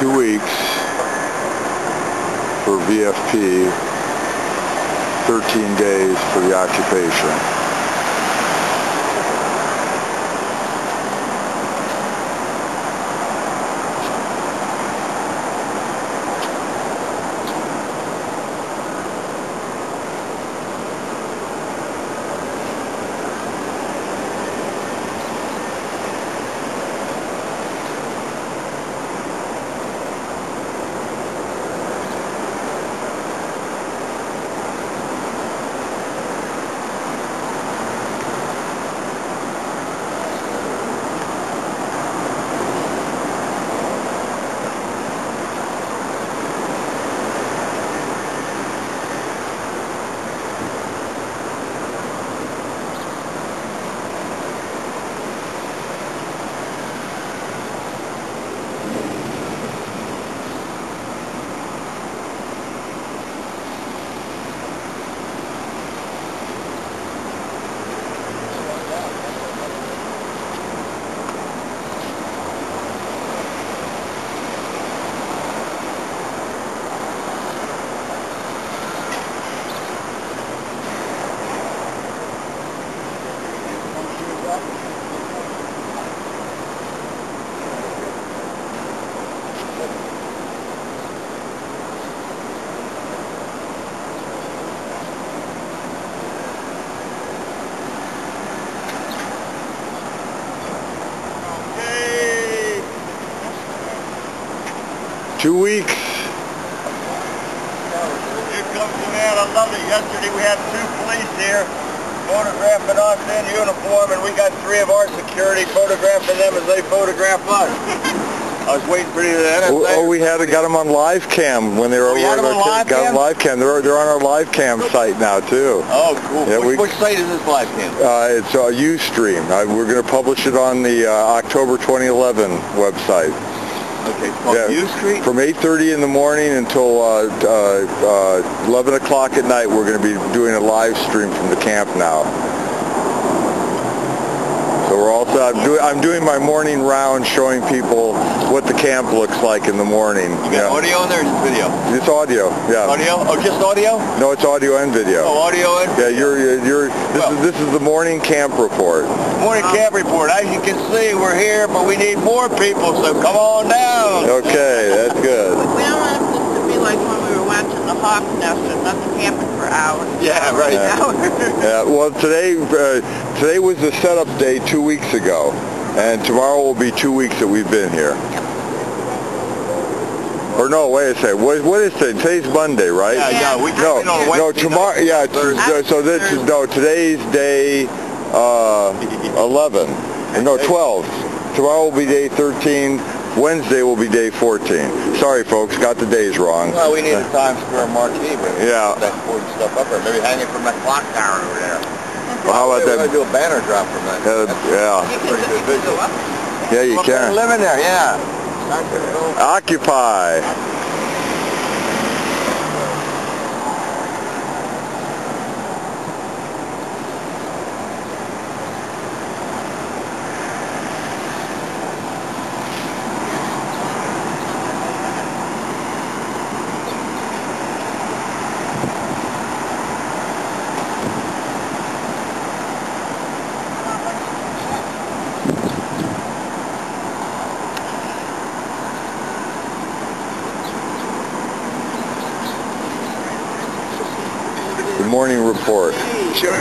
two weeks for VFP, 13 days for the occupation. Two weeks. Here comes the man. I love it. Yesterday we had two police here photographing us in uniform, and we got three of our security photographing them as they photograph us. I was waiting for you to NSA. Oh, oh, we had got them on live cam when they were Oh, over at 'em our on live got cam? live cam. They're they're on our live cam site now too. Oh, cool. Yeah, which, we- which site is this live cam? Uh, it's uh, UStream. Uh, we're going to publish it on the uh, October 2011 website. Okay, called Yeah. U Street? From 8:30 in the morning until uh, uh, uh, 11 o'clock at night, we're going to be doing a live stream from the camp now. So we're I'm doing I'm doing my morning round, showing people what the camp looks like in the morning. You got audio in there or just video? It's audio. Yeah. Audio? Oh, just audio? No, it's audio and video. Oh, audio and Yeah, you're you're, you're this Well- is this is the morning camp report. Morning uh-huh. camp report. As you can see, we're here, but we need more people, so come on down. Okay, that's good. We don't want this to be like when we were watching the hawk nest and nothing happened for hours. Yeah, right. Hours. Yeah, well, today uh, today was the setup day two weeks ago, and tomorrow will be two weeks that we've been here. Or no, wait a second. What, what is today? Today's Monday, right? Yeah, yeah, we No, in on no, tomorrow. Yeah, Thursday. so this is no. Today's day uh, 11. No, 12. Tomorrow will be day 13. Wednesday will be day 14. Sorry, folks, got the days wrong. Well, we need a Times Square marquee, but Yeah. that important stuff up there. Maybe hang it from that clock tower over there. Well, how about We're gonna do a banner drop from that. Uh, yeah, You can, Pretty good you can go visual. yeah, you can. live in there, yeah. Occupy. Morning report. Sure.